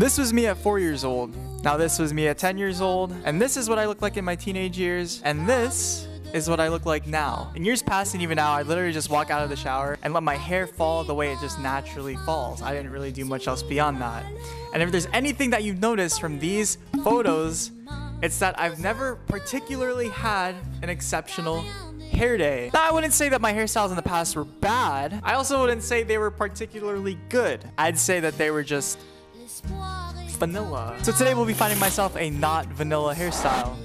This was me at four years old. Now this was me at 10 years old. And this is what I look like in my teenage years. And this is what I look like now. In years past and even now, I literally just walk out of the shower and let my hair fall the way it just naturally falls. I didn't really do much else beyond that. And if there's anything that you've noticed from these photos, it's that I've never particularly had an exceptional hair day. Now, I wouldn't say that my hairstyles in the past were bad. I also wouldn't say they were particularly good. I'd say that they were just vanilla. So today we'll be finding myself a not vanilla hairstyle.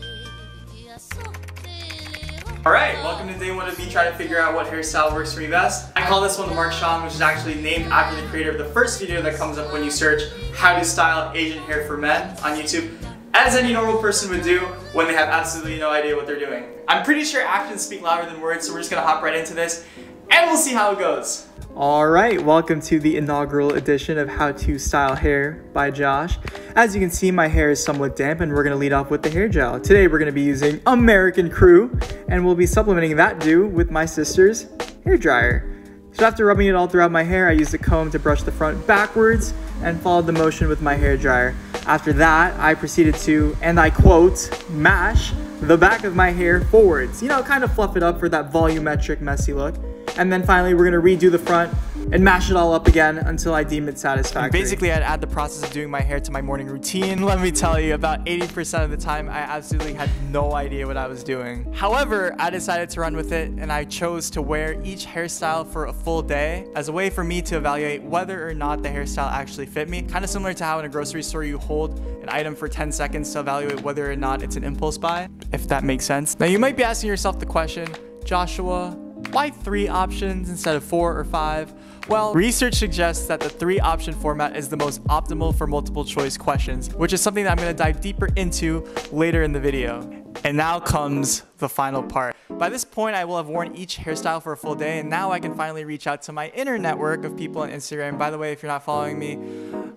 Alright, welcome to day one of me trying to figure out what hairstyle works for me best. I call this one the Mark Sean, which is actually named after the creator of the first video that comes up when you search how to style Asian hair for men on YouTube as any normal person would do when they have absolutely no idea what they're doing. I'm pretty sure actions speak louder than words, so we're just gonna hop right into this and we'll see how it goes. Alright, welcome to the inaugural edition of How to Style Hair by Josh. As you can see, my hair is somewhat damp and we're gonna lead off with the hair gel. Today we're gonna be using American Crew and we'll be supplementing that do with my sister's hair dryer. So after rubbing it all throughout my hair, I used a comb to brush the front backwards and followed the motion with my hair dryer. After that, I proceeded to, and I quote, mash the back of my hair forwards. You know, kind of fluff it up for that volumetric messy look. And then finally, we're gonna redo the front and mash it all up again until I deem it satisfactory. Basically, I'd add the process of doing my hair to my morning routine. Let me tell you, about 80% of the time, I absolutely had no idea what I was doing. However, I decided to run with it and I chose to wear each hairstyle for a full day as a way for me to evaluate whether or not the hairstyle actually fit me. Kind of similar to how in a grocery store you hold an item for 10 seconds to evaluate whether or not it's an impulse buy, if that makes sense. Now, you might be asking yourself the question, Joshua, why three options instead of four or five? Well, research suggests that the three option format is the most optimal for multiple choice questions, which is something that I'm gonna dive deeper into later in the video. And now comes the final part. By this point, I will have worn each hairstyle for a full day, and now I can finally reach out to my inner network of people on Instagram. By the way, if you're not following me,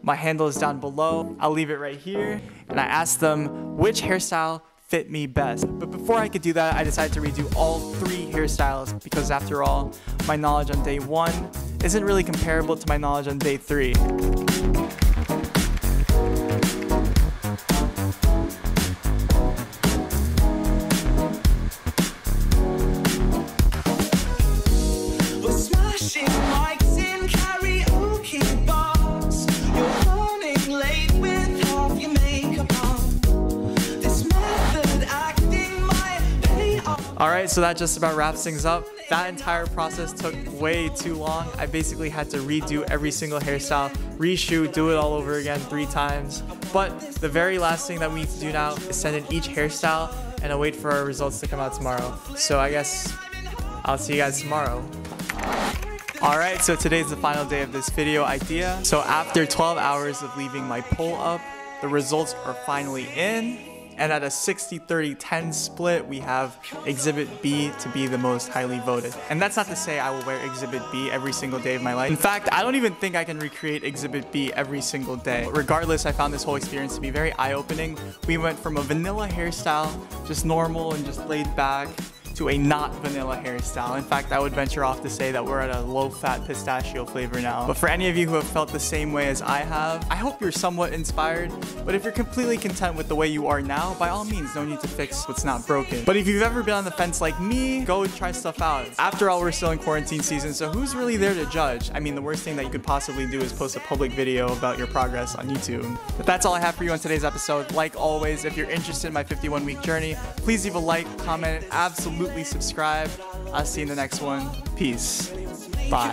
my handle is down below. I'll leave it right here. And I asked them which hairstyle fit me best. But before I could do that, I decided to redo all three hairstyles because after all, my knowledge on day one isn't really comparable to my knowledge on day three. Alright, so that just about wraps things up. That entire process took way too long. I basically had to redo every single hairstyle, reshoot, do it all over again three times. But the very last thing that we need to do now is send in each hairstyle and await for our results to come out tomorrow. So I guess I'll see you guys tomorrow. Alright, so today's the final day of this video idea. So after 12 hours of leaving my poll up, the results are finally in. And at a 60-30-10 split, we have Exhibit B to be the most highly voted. And that's not to say I will wear Exhibit B every single day of my life. In fact, I don't even think I can recreate Exhibit B every single day. But regardless, I found this whole experience to be very eye-opening. We went from a vanilla hairstyle, just normal and just laid back, to a not vanilla hairstyle. In fact, I would venture off to say that we're at a low-fat pistachio flavor now. But for any of you who have felt the same way as I have, I hope you're somewhat inspired. But if you're completely content with the way you are now, by all means, no need to fix what's not broken. But if you've ever been on the fence like me, go and try stuff out. After all, we're still in quarantine season, so who's really there to judge? I mean, the worst thing that you could possibly do is post a public video about your progress on YouTube. But that's all I have for you on today's episode. Like always, if you're interested in my 51 week journey, please leave a like, comment, absolutely absolutely subscribe. I'll see you in the next one. Peace. Bye.